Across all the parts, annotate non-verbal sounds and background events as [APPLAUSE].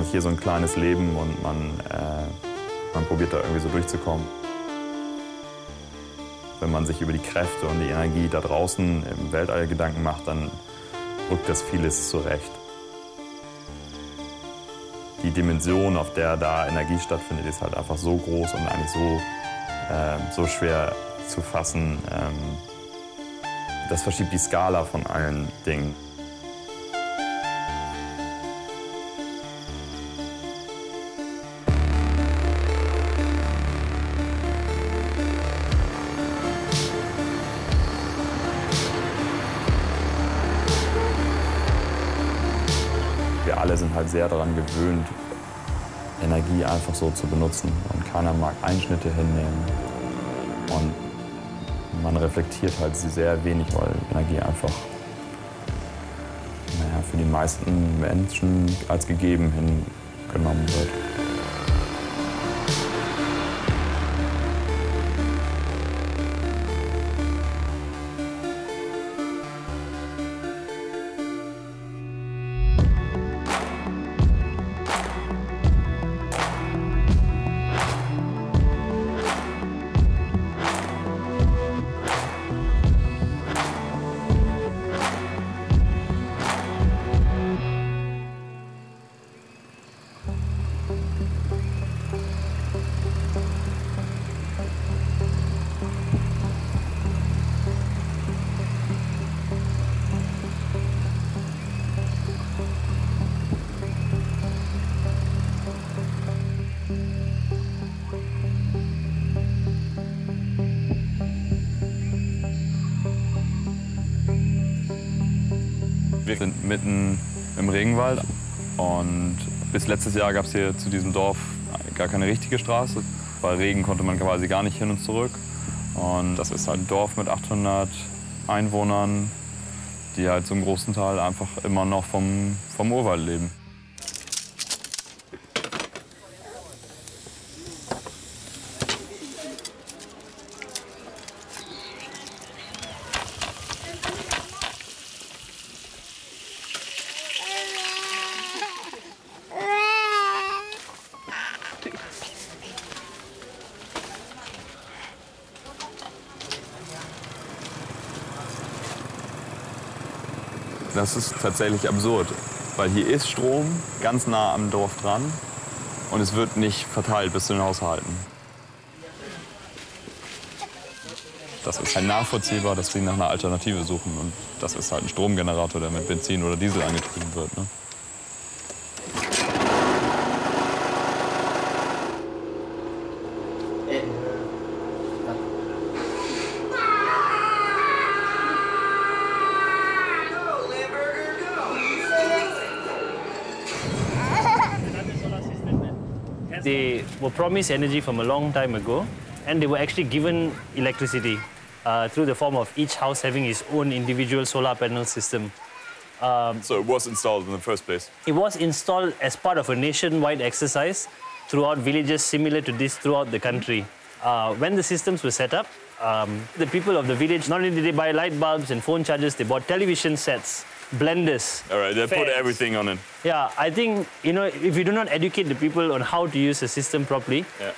hat hier so ein kleines Leben und man, äh, man probiert da irgendwie so durchzukommen. Wenn man sich über die Kräfte und die Energie da draußen im Weltall Gedanken macht, dann rückt das vieles zurecht. Die Dimension, auf der da Energie stattfindet, ist halt einfach so groß und eigentlich so, äh, so schwer zu fassen. Ähm, das verschiebt die Skala von allen Dingen. Sehr daran gewöhnt, Energie einfach so zu benutzen. Und keiner mag Einschnitte hinnehmen. Und man reflektiert halt sehr wenig, weil Energie einfach naja, für die meisten Menschen als gegeben hingenommen wird. Mitten im Regenwald und bis letztes Jahr gab es hier zu diesem Dorf gar keine richtige Straße. Bei Regen konnte man quasi gar nicht hin und zurück. Und das ist halt ein Dorf mit 800 Einwohnern, die halt zum großen Teil einfach immer noch vom, vom Urwald leben. Das ist tatsächlich absurd, weil hier ist Strom ganz nah am Dorf dran und es wird nicht verteilt bis zu den Haushalten. Das ist halt nachvollziehbar, dass sie nach einer Alternative suchen und das ist halt ein Stromgenerator, der mit Benzin oder Diesel angetrieben wird. Ne? Promised energy from a long time ago, and they were actually given electricity uh, through the form of each house having its own individual solar panel system. So it was installed in the first place. It was installed as part of a nationwide exercise throughout villages similar to this throughout the country. Uh, when the systems were set up, um, the people of the village not only did they buy light bulbs and phone chargers, they bought television sets, blenders. All right, they put everything on it. Yeah, I think you know if you do not educate the people on how to use the system properly, Yeah.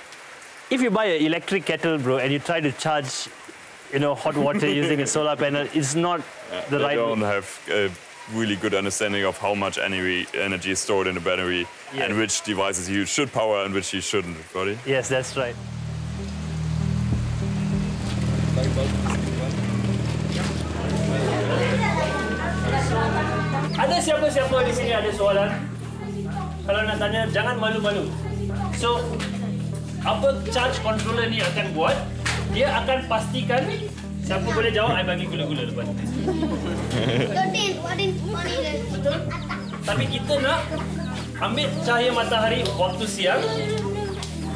if you buy an electric kettle, bro, and you try to charge, you know, hot water [LAUGHS] using a solar panel, it's not the they right. don't have a really good understanding of how much energy, energy is stored in the battery Yeah. and which devices you should power and which you shouldn't, buddy. Yes, that's right. Siapa-siapa di sini ada soalan? Kalau nak tanya, jangan malu-malu. So, apa charge controller ni akan buat? Dia akan pastikan siapa boleh jawab, I bagi gula-gula warin. Betul? Tapi kita nak ambil cahaya matahari waktu siang,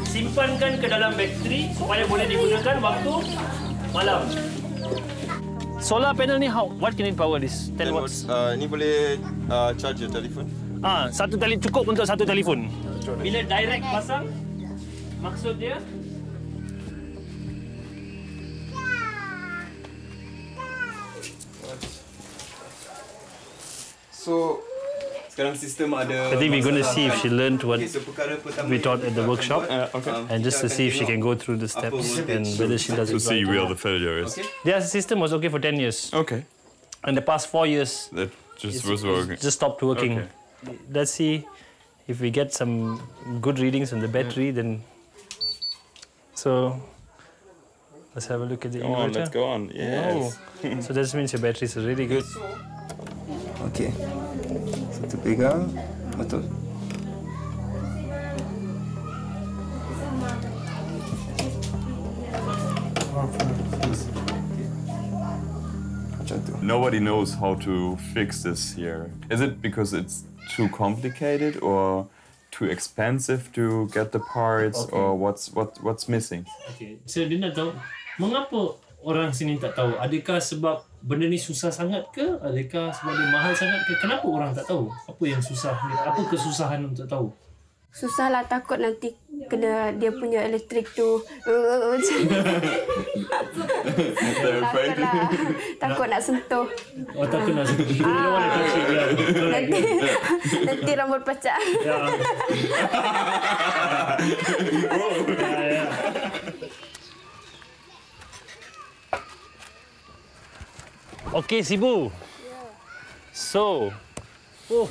simpankan ke dalam bateri supaya boleh digunakan waktu malam. Solar panel ni how what can it power this? 10 watts. Uh, ni boleh uh, charge your telephone. Ah, satu tali cukup untuk satu telefon. Bila direct pasang maksud dia So sekarang sistem ada I think we're going to see if she learned what Okay, so we taught at the workshop. buat, okay. um, and just to see if she can go through the steps and whether she does To it see right. where the failure is. Okay. Their system was okay for 10 years. Okay. And the past four years, That just was working. just stopped working. Okay. Let's see if we get some good readings on the battery, then. So, let's have a look at the Come on, let's go on. Oh, Yes. so that means your batteries are really good. Okey. Satu pegang. Betul. Macam. Nobody knows how to fix this here. Is it because it's too complicated or too expensive to get the parts or what's what what's missing? Okay. So dia nak tahu mengapa orang sini tak tahu? Adakah sebab benda ni susah sangat ke? Adakah sebab dia mahal sangat ke? Kenapa orang tak tahu? Apa yang susah? ni? Apa kesusahan untuk tahu? Susah lah takut nanti kena dia punya elektrik tu [LAUGHS] macam takut lah takut nak sentuh Oh takut nak touch it. Yeah. Correct. nanti nanti rambut pecah Yeah. [LAUGHS] Okay, Sibu. So, oh,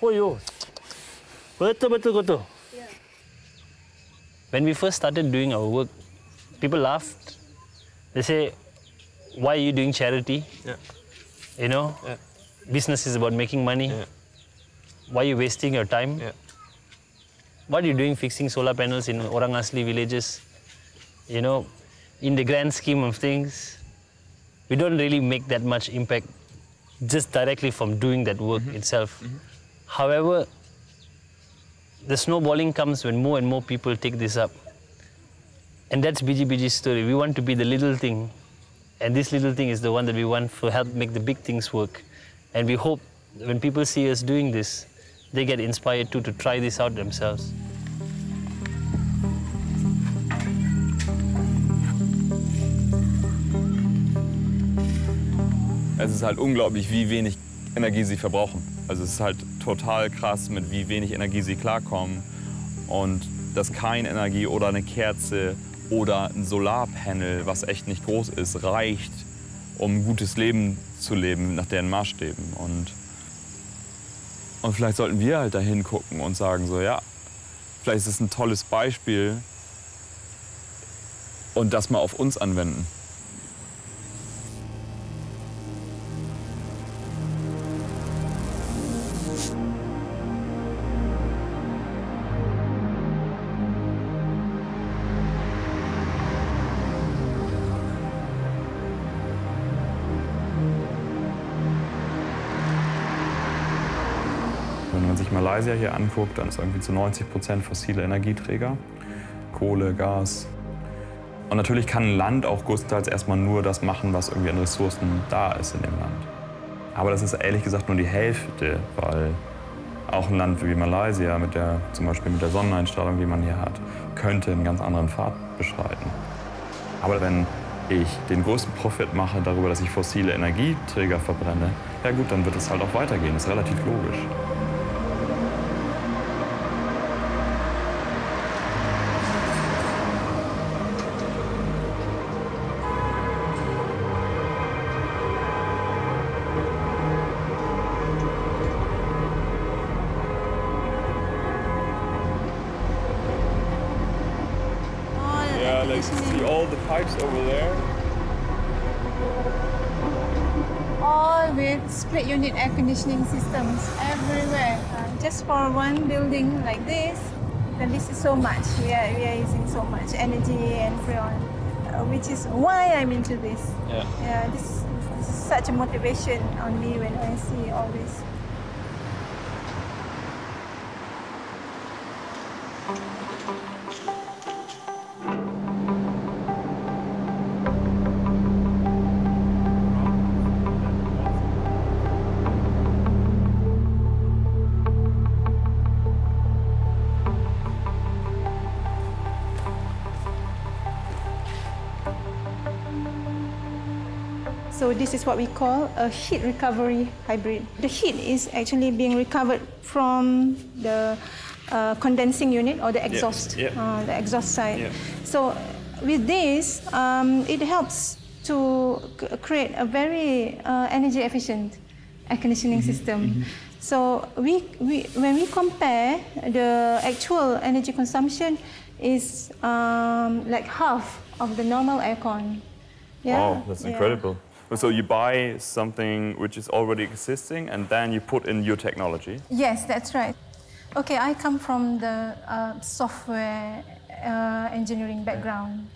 oh yo, betul betul betul. When we first started doing our work, people laughed. They say, "Why are you doing charity?" Yeah. You know, Yeah. business is about making money. Yeah. Why are you wasting your time? Yeah. What are you doing fixing solar panels in Orang Asli villages? You know, in the grand scheme of things, we don't really make that much impact just directly from doing that work mm-hmm. itself. Mm-hmm. However, the snowballing comes when more and more people take this up. And that's Biji-Biji's story. We want to be the little thing. And this little thing is the one that we want to help make the big things work. And we hope when people see us doing this, they get inspired too to try this out themselves. Es ist halt unglaublich, wie wenig Energie sie verbrauchen. Also es ist halt total krass, mit wie wenig Energie sie klarkommen. Und dass keine Energie oder eine Kerze oder ein Solarpanel, was echt nicht groß ist, reicht, um ein gutes Leben zu leben nach deren Maßstäben. Und, und vielleicht sollten wir halt dahin gucken und sagen so, ja, vielleicht ist es ein tolles Beispiel und das mal auf uns anwenden. Malaysia hier anguckt, dann ist irgendwie zu 90 Prozent fossile Energieträger. Kohle, Gas. Und natürlich kann ein Land auch größtenteils erstmal nur das machen, was irgendwie an Ressourcen da ist in dem Land. Aber das ist ehrlich gesagt nur die Hälfte, weil auch ein Land wie Malaysia mit der, zum Beispiel mit der Sonneneinstrahlung, die man hier hat, könnte einen ganz anderen Pfad beschreiten. Aber wenn ich den größten Profit mache darüber, dass ich fossile Energieträger verbrenne, ja gut, dann wird es halt auch weitergehen. Das ist relativ logisch. For one building like this, then this is so much. We are, we are using so much energy and freon, uh, which is why I'm into this. Yeah. Yeah, this, this is such a motivation on me when I see all this. This is what we call a heat recovery hybrid. The heat is actually being recovered from the uh, condensing unit or the exhaust, yeah. Uh, the exhaust side. Yeah. So with this, um, it helps to create a very uh, energy efficient air conditioning system. So we, we, when we compare the actual energy consumption is um, like half of the normal aircon. Yeah, Wow, that's yeah. incredible. So you buy something which is already existing and then you put in your technology. Yes, that's right. Okay, I come from the uh, software uh, engineering background.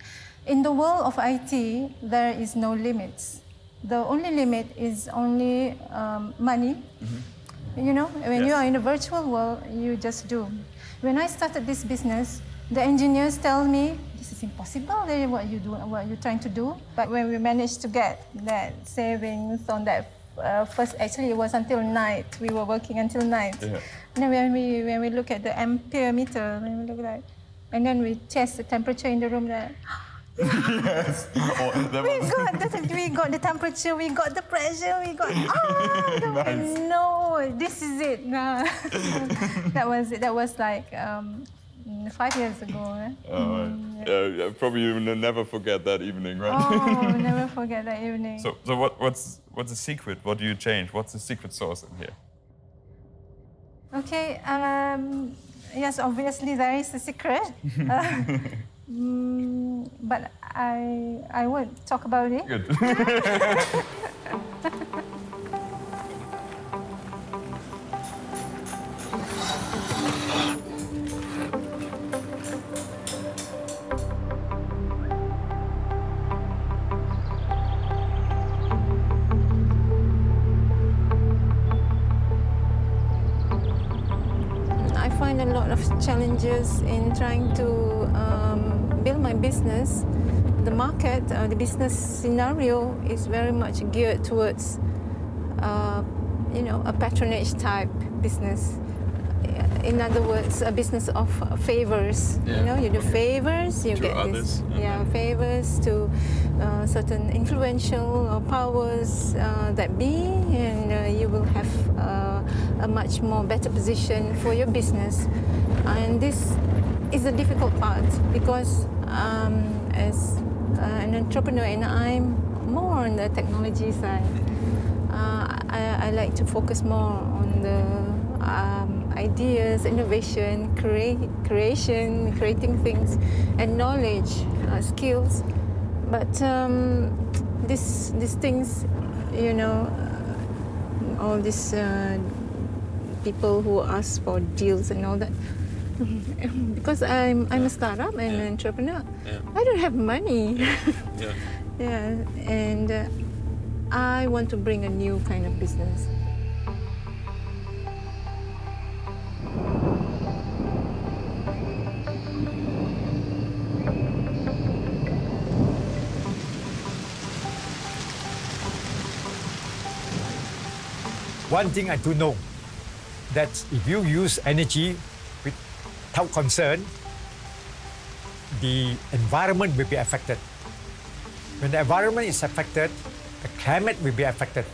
In the world of IT, there is no limits. The only limit is only um, money. You know, when you are in a virtual world, you just do. When I started this business, the engineers tell me this is impossible. What you do, what you're trying to do. But when we managed to get that savings on that uh, first, actually it was until night. We were working until night. Yeah. And then when we when we look at the ampere meter, when we look at, and then we test the temperature in the room. That [LAUGHS] Oh, we got the we got the temperature, we got the pressure, we got [LAUGHS] ah no, this is it. Nah. [LAUGHS] that was it. That was like um, five years ago. Eh? Oh, yeah, yeah, probably you will never forget that evening, right? Oh, [LAUGHS] never forget that evening. So, so what, what's what's the secret? What do you change? What's the secret sauce in here? Okay. Um, yes, obviously there is a secret. [LAUGHS] Uh, mm, but I I won't talk about it. Good. [LAUGHS] challenges in trying to um, build my business. The market, uh, the business scenario is very much geared towards, uh, you know, a patronage type business. In other words, a business of favors. You know, you do favors, you To get others, this, yeah, favors to uh, certain influential powers uh, that be, and uh, you will have uh, a much more better position for your business. And this is a difficult part because um, as uh, an entrepreneur, and I'm more on the technology side. Uh, I, I like to focus more on the um, ideas, innovation, crea- creation, creating things, and knowledge, uh, skills. But um, this, these things, you know, all these uh, people who ask for deals and all that. [LAUGHS] because I'm, I'm a startup and an entrepreneur, I don't have money. Yeah. [LAUGHS] Yeah, and uh, I want to bring a new kind of business. One thing I do know that if you use energy without concern, the environment will be affected. When the environment is affected, the climate will be affected.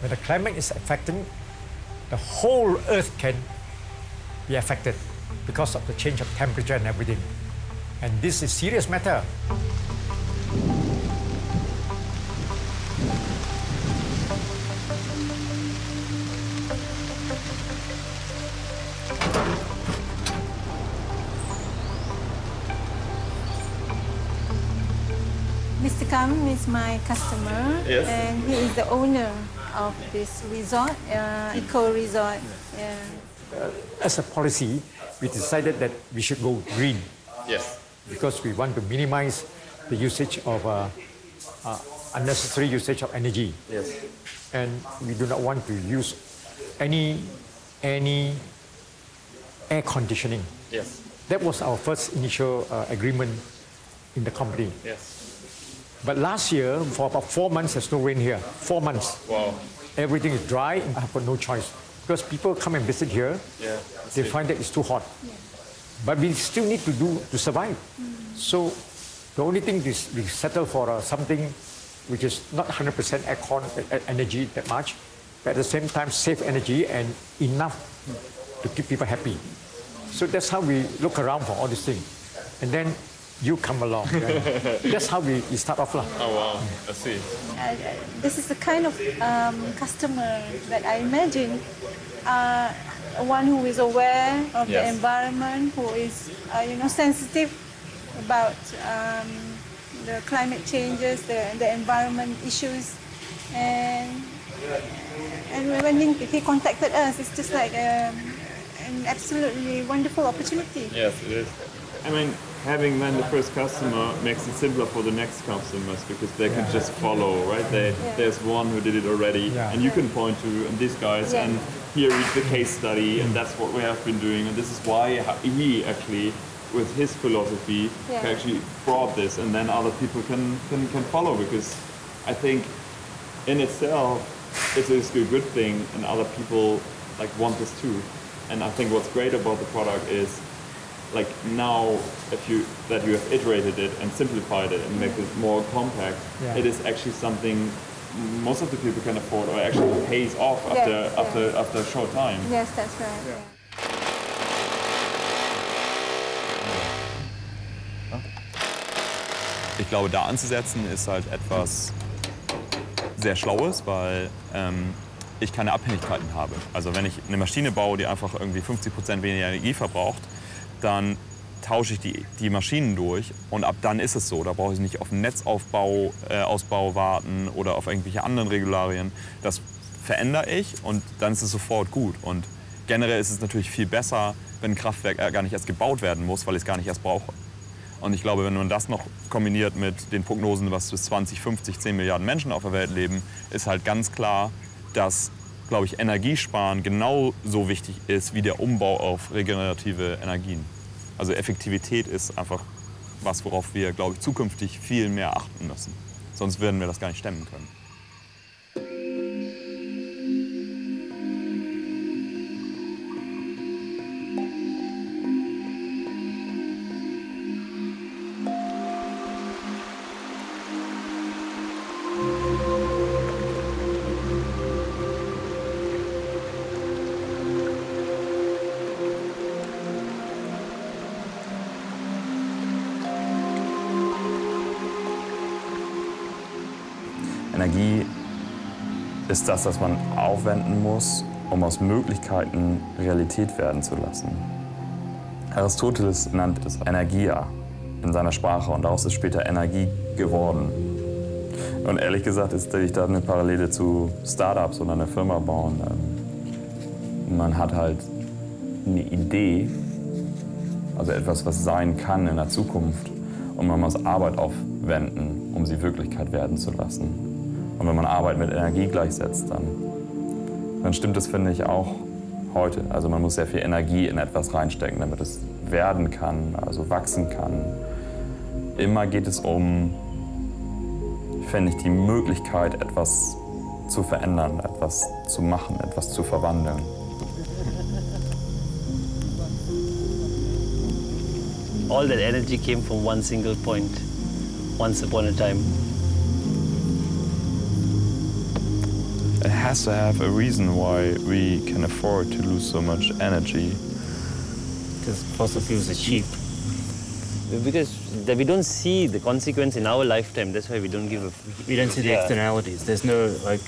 When the climate is affected, the whole earth can be affected because of the change of temperature and everything. And this is serious matter. Is my customer, Yes. and he is the owner of this resort, uh, eco resort. Yeah. As a policy, we decided that we should go green. Yes. because we want to minimize the usage of uh, uh, unnecessary usage of energy. Yes. And we do not want to use any, any air conditioning. Yes. That was our first initial uh, agreement in the company. Yes. But last year, for about four months, there's no rain here. Four months. Wow. Everything is dry. And I have got no choice. Because people come and visit here, Yeah. they find that it's too hot. Yeah. But we still need to do to survive. So the only thing is we settle for uh, something which is not 100% aircon energy that much, but at the same time save energy and enough to keep people happy. So that's how we look around for all these things. And then you come along. and [LAUGHS] that's how we, we start off. lah. Oh wow, I see. Uh, this is the kind of um, customer that I imagine. Uh, one who is aware of the environment, who is, uh, you know, sensitive about um, the climate changes, the, the environment issues, and and when he, he contacted us, it's just like um, an absolutely wonderful opportunity. Yes, it is. I mean, having then the first customer makes it simpler for the next customers because they can just follow, right? They, There's one who did it already, Yeah. and you can point to and these guys, Yeah. and here is the case study, and that's what we have been doing, and this is why he actually, with his philosophy, Yeah. actually brought this, and then other people can, can, can follow because I think in itself it is a good thing, and other people like want this too. And I think what's great about the product is like now if you that you have iterated it and simplified it and make it more compact Yeah. it is actually something most of the people can afford or actually pays off Yeah, after after after a short time Yes, that's right. yeah. ich glaube, da anzusetzen ist halt etwas sehr Schlaues, weil ähm, ich keine Abhängigkeiten habe. Also wenn ich eine Maschine baue, die einfach irgendwie 50 Prozent weniger Energie verbraucht, dann tausche ich die, die Maschinen durch und ab dann ist es so. Da brauche ich nicht auf den Netzaufbau äh, warten oder auf irgendwelche anderen Regularien. Das verändere ich und dann ist es sofort gut. Und generell ist es natürlich viel besser, wenn ein Kraftwerk äh, gar nicht erst gebaut werden muss, weil ich es gar nicht erst brauche. Und ich glaube, wenn man das noch kombiniert mit den Prognosen, was bis 2050 10 Milliarden Menschen auf der Welt leben, ist halt ganz klar, dass, glaube ich, Energiesparen genauso wichtig ist wie der Umbau auf regenerative Energien. Also Effektivität ist einfach was, worauf wir, glaube ich, zukünftig viel mehr achten müssen. Sonst werden wir das gar nicht stemmen können. Energie ist das, was man aufwenden muss, um aus Möglichkeiten Realität werden zu lassen. Aristoteles nannte es Energia in seiner Sprache und daraus ist später Energie geworden. Und ehrlich gesagt ist ich da eine Parallele zu Startups oder einer Firma bauen. Ähm, Man hat halt eine Idee, also etwas, was sein kann in der Zukunft. Und man muss Arbeit aufwenden, um sie Wirklichkeit werden zu lassen. Und wenn man Arbeit mit Energie gleichsetzt, dann, dann stimmt das, finde ich, auch heute. Also man muss sehr viel Energie in etwas reinstecken, damit es werden kann, also wachsen kann. Immer geht es um, finde ich, die Möglichkeit, etwas zu verändern, etwas zu machen, etwas zu verwandeln. All that energy came from one single point, once upon a time. Has to have a reason why we can afford to lose so much energy. Because fossil fuels are cheap. Because we don't see the consequence in our lifetime. That's why we don't give a. We don't see the Yeah. externalities. There's no like,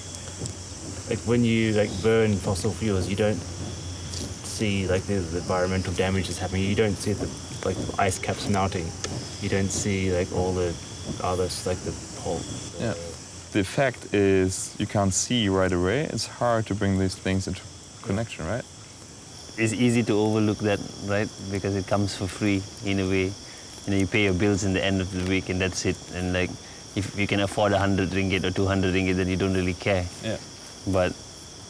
like when you like burn fossil fuels, you don't see like the, the environmental damage that's happening. You don't see the like the ice caps melting. You don't see like all the others like the whole. Yeah. The fact is, you can't see right away. It's hard to bring these things into connection, right? It's easy to overlook that, right? Because it comes for free in a way. You know, you pay your bills in the end of the week and that's it. And like, if you can afford a hundred ringgit or two hundred ringgit, then you don't really care. Yeah. But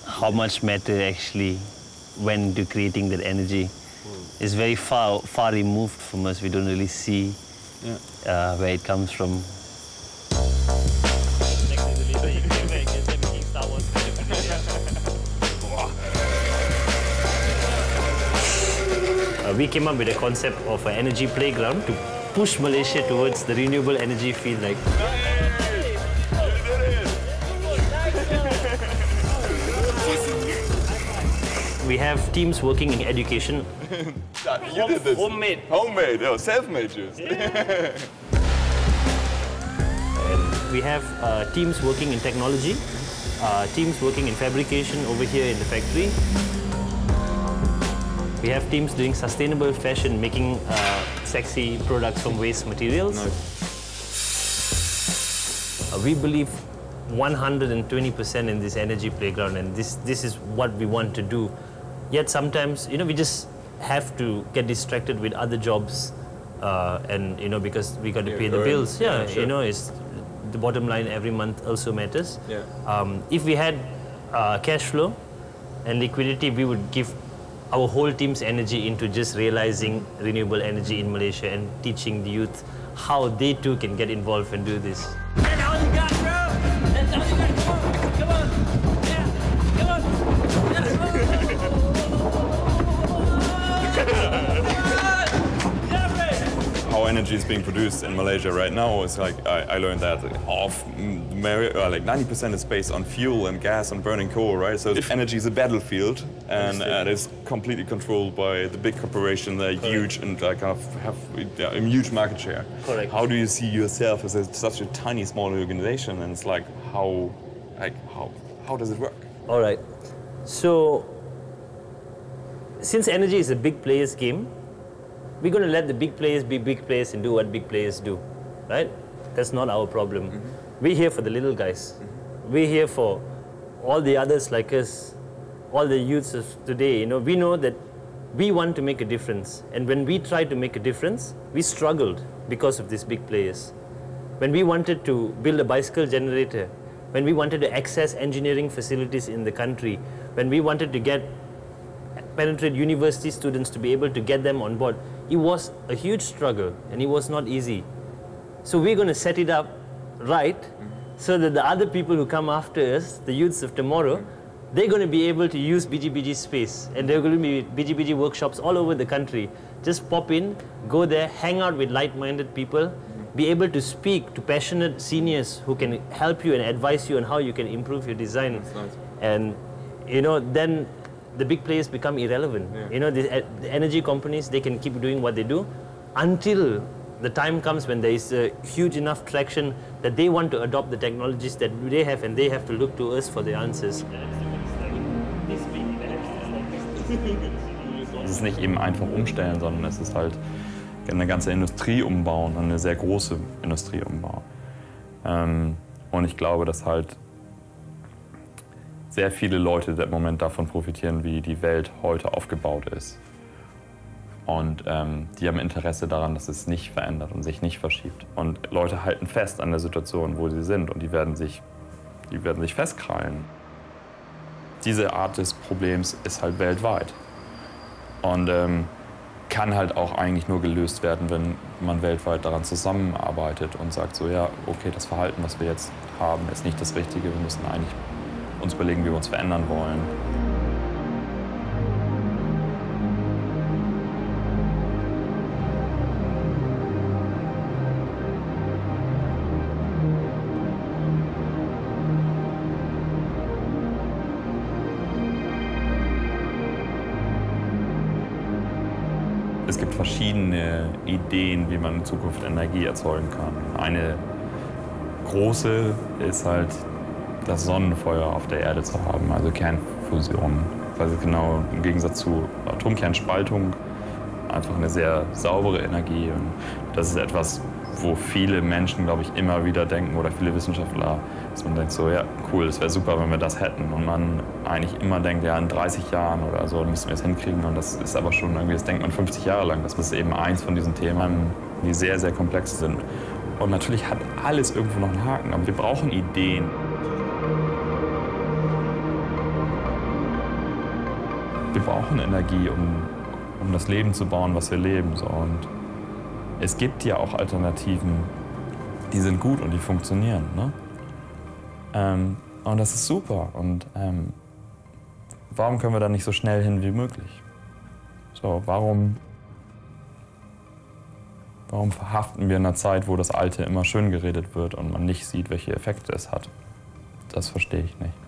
how much matter actually went to creating that energy is very far far removed from us. We don't really see Yeah. uh, where it comes from. we came up with a concept of an energy playground to push Malaysia towards the renewable energy field. Like. we have teams working in education. [LAUGHS] Homemade. Homemade, oh, self-made juice. Yeah. [LAUGHS] we have uh, teams working in technology, uh, teams working in fabrication over here in the factory. We have teams doing sustainable fashion, making uh, sexy products from waste materials. Uh, we believe 120% in this energy playground, and this, this is what we want to do. Yet sometimes, you know, we just have to get distracted with other jobs, uh, and you know, because we got to pay the bills. Yeah, Yeah, sure. you know, it's the bottom line every month also matters. Yeah. Um, if we had uh, cash flow and liquidity, we would give our whole team's energy into just realizing renewable energy in Malaysia and teaching the youth how they too can get involved and do this. Is being produced in Malaysia right now is like, I, I learned that off, mm, uh, like 90% is based on fuel and gas and burning coal, right? So if energy is a battlefield and uh, it's completely controlled by the big corporation, they're huge and like kind of have a huge market share. Correct. How do you see yourself as a, such a tiny, small organization? And it's like, how, like, how, how does it work? All right. So, since energy is a big players game, we're going to let the big players be big players and do what big players do, right? That's not our problem. Mm-hmm. We're here for the little guys. Mm-hmm. We're here for all the others like us, all the youths of today. You know, we know that we want to make a difference, and when we try to make a difference, we struggled because of these big players when we wanted to build a bicycle generator, when we wanted to access engineering facilities in the country, when we wanted to get penetrate university students to be able to get them on board, it was a huge struggle and it was not easy. So we're going to set it up right so that the other people who come after us, the youths of tomorrow, they're going to be able to use Biji-Biji space and there are going to be Biji-Biji workshops all over the country. Just pop in, go there, hang out with like-minded people, be able to speak to passionate seniors who can help you and advise you on how you can improve your design. And you know, then the big players become irrelevant. You know, the, the energy companies, they can keep doing what they do until the time comes when there is a huge enough traction that they want to adopt the technologies that they have and they have to look to us for the answers. [LAUGHS] Es ist nicht eben einfach umstellen, sondern es ist halt eine ganze Industrie umbauen, eine sehr große Industrie umbauen. Ähm, und ich glaube, dass halt sehr viele Leute im Moment davon profitieren, wie die Welt heute aufgebaut ist. Und ähm, die haben Interesse daran, dass es nicht verändert und sich nicht verschiebt. Und Leute halten fest an der Situation, wo sie sind und die werden sich, die werden sich festkrallen. Diese Art des Problems ist halt weltweit. Und ähm, kann halt auch eigentlich nur gelöst werden, wenn man weltweit daran zusammenarbeitet und sagt so, ja, okay, das Verhalten, was wir jetzt haben, ist nicht das Richtige. Wir müssen eigentlich uns überlegen, wie wir uns verändern wollen. Es gibt verschiedene Ideen, wie man in Zukunft Energie erzeugen kann. Eine große ist halt, das Sonnenfeuer auf der Erde zu haben, also Kernfusion. Also genau im Gegensatz zu Atomkernspaltung einfach eine sehr saubere Energie. Und das ist etwas, wo viele Menschen, glaube ich, immer wieder denken oder viele Wissenschaftler, dass man denkt so, ja, cool, es wäre super, wenn wir das hätten. Und man eigentlich immer denkt, ja, in 30 Jahren oder so müssen wir es hinkriegen. Und das ist aber schon irgendwie, das denkt man 50 Jahre lang. Das ist eben eins von diesen Themen, die sehr, sehr komplex sind. Und natürlich hat alles irgendwo noch einen Haken, aber wir brauchen Ideen. Wir brauchen Energie, um, um das Leben zu bauen, was wir leben. So. Und es gibt ja auch Alternativen, die sind gut und die funktionieren. Ne? Ähm, und das ist super. Und ähm, warum können wir da nicht so schnell hin wie möglich? So, warum, warum verhaften wir in einer Zeit, wo das Alte immer schön geredet wird und man nicht sieht, welche Effekte es hat? Das verstehe ich nicht.